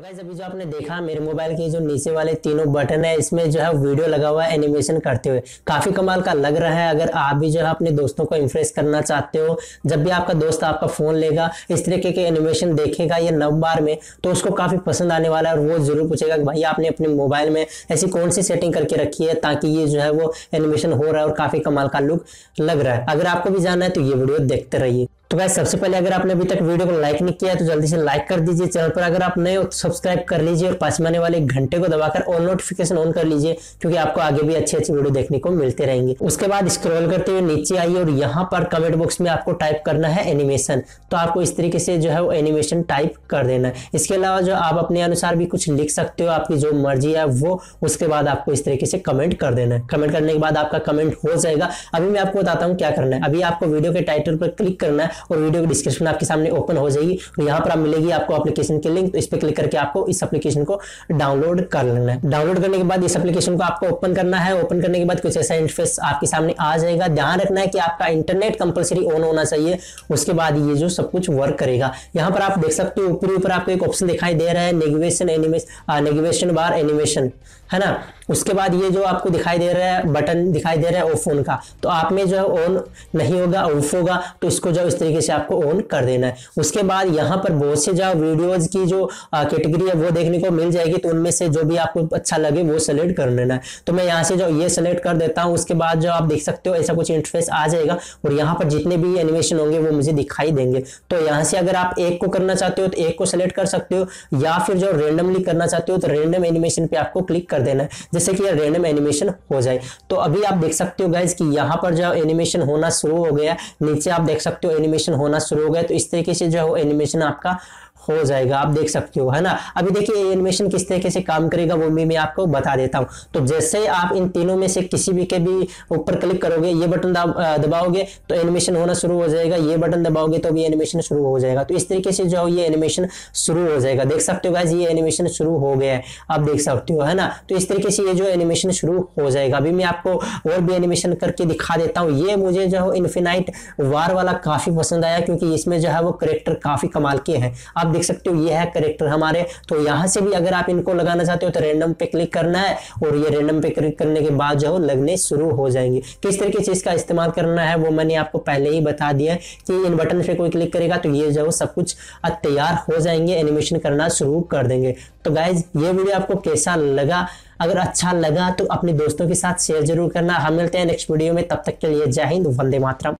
Guys अभी जो आपने देखा, मेरे मोबाइल के जो नीचे वाले तीनों बटन है, इसमें जो है वीडियो लगा हुआ है एनिमेशन करते हुए। काफ़ी कमाल का लग रहा है। अगर आप भी जो है अपने दोस्तों को इम्प्रेस करना चाहते हो, जब भी आपका दोस्त आपका फ़ोन लेगा, इस तरीके के एनिमेशन देखेगा ये नव बार में तो उसको काफ़ी पसंद आने वाला है और वो ज़रूर पूछेगा कि भाई, आपने अपने मोबाइल में ऐसी कौन सी सेटिंग करके रखी है ताकि ये जो है वो एनिमेशन हो रहा है और काफ़ी कमाल का लुक लग रहा है। अगर आपको भी जानना है तो ये वीडियो देखते रहिए। तो भाई सबसे पहले अगर आपने अभी तक वीडियो को लाइक नहीं किया तो जल्दी से लाइक कर दीजिए चैनल पर। अगर आप नए हो तो सब्सक्राइब कर लीजिए और पास में वाले घंटे को दबाकर ऑल नोटिफिकेशन ऑन कर लीजिए, क्योंकि आपको आगे भी अच्छे अच्छे वीडियो देखने को मिलते रहेंगे। उसके बाद स्क्रॉल करते हुए नीचे आइए और यहाँ पर कमेंट बॉक्स में आपको टाइप करना है एनिमेशन तो आपको इस तरीके से जो है वो एनिमेशन टाइप कर देना है। इसके अलावा जो आप अपने अनुसार भी कुछ लिख सकते हो, आपकी जो मर्ज़ी है वो, उसके बाद आपको इस तरीके से कमेंट कर देना है। कमेंट करने के बाद आपका कमेंट हो जाएगा। अभी मैं आपको बताता हूँ क्या करना है। अभी आपको वीडियो के टाइटल पर क्लिक करना है और वीडियो के डिस्क्रिप्शन आपके सामने ओपन हो जाएगी। और यहाँ पर आप मिलेगी आपको एप्लीकेशन की लिंक तो इस पर क्लिक करके आपको इस एप्लीकेशन को डाउनलोड कर लेना है। डाउनलोड करने के बाद इस एप्लीकेशन को आपको ओपन करना है। ओपन करने के बाद कुछ ऐसा इंटरफेस आपके सामने आ जाएगा। ध्यान रखना है कि आपका इंटरनेट कंपलसरी ऑन होना चाहिए। उसके बाद ये जो सब कुछ वर्क करेगा। यहाँ पर आप देख सकते हो, ऊपरी ऊपर आपको एक ऑप्शन दिखाई दे रहा है navigation animation navigation bar animation है ना? उसके बाद ये जो आपको दिखाई दे रहा है बटन दिखाई दे रहा है ऑफ़ ऑन का। तो आप में जो है ऑन नहीं होगा ऑफ़ होगा तो इसको जो इस तरीके से आपको ऑन कर देना है। उसके बाद यहाँ पर बहुत से जो वीडियोज़ की जो कैटेगरी है, वो देखने को मिल जाएगी तो उनमें से जो भी आपको अच्छा लगे, वो सेलेक्ट कर लेना है। तो मैं यहाँ से जो ये सेलेक्ट कर देता हूँ, उसके बाद जो आप देख सकते हो, ऐसा कुछ इंटरफेस आ जाएगा, और यहाँ पर जितने भी एनिमेशन होंगे, वो मुझे दिखाई देंगे। तो यहाँ से अगर आप एक को करना चाहते हो तो एक को सेलेक्ट कर सकते हो, या फिर जो रेंडमली करना चाहते हो तो रेंडम एनिमेशन पे आपको क्लिक कर देना है जैसे कि रेंडम एनिमेशन हो जाए। तो अभी आप देख सकते हो गाइज़ कि यहाँ पर जो एनिमेशन होना शुरू हो गया नीचे आप देख सकते हो एनिमेशन होना शुरू हो गया तो इस तरीके से जो है वो एनिमेशन आपका हो जाएगा, आप देख सकते हो, है ना? अभी देखिए एनिमेशन किस तरीके से काम करेगा, वो भी मैं आपको बता देता हूँ। तो जैसे आप इन तीनों में से किसी भी के भी ऊपर क्लिक करोगे, ये बटन दबाओगे तो एनिमेशन होना शुरू हो जाएगा, ये बटन दबाओगे तो भी एनिमेशन शुरू हो जाएगा। तो इस तरीके से जो ये एनिमेशन शुरू हो जाएगा। देख सकते हो गाइज़ ये एनिमेशन शुरू हो गया है। आप देख सकते हो, है ना? तो इस तरीके से ये जो एनिमेशन शुरू हो जाएगा। अभी मैं आपको और भी एनिमेशन करके दिखा देता हूँ। ये मुझे जो है इन्फिनाइट वार वाला काफ़ी पसंद आया, क्योंकि इसमें जो है वो करेक्टर काफ़ी कमाल के हैं। आप देख सकते हो, ये है करेक्टर हमारे। तो यहाँ से भी अगर आप इनको लगाना चाहते हो तो रेंडम पे क्लिक करना है, और ये रेंडम पे क्लिक करने के बाद जो लगने शुरू हो जाएँगे। किस तरीके से इसका इस्तेमाल करना है, वो मैंने आपको पहले ही बता दिया कि इन बटन पे कोई क्लिक करेगा तो ये जो सब कुछ तैयार हो जाएँगे एनिमेशन करना शुरू कर देंगे। तो गाइज़ ये वीडियो आपको कैसा लगा? अगर अच्छा लगा तो अपने दोस्तों के साथ शेयर ज़रूर करना। हम मिलते हैं नेक्स्ट वीडियो में, तब तक के लिए जय हिंद, वंदे मातरम।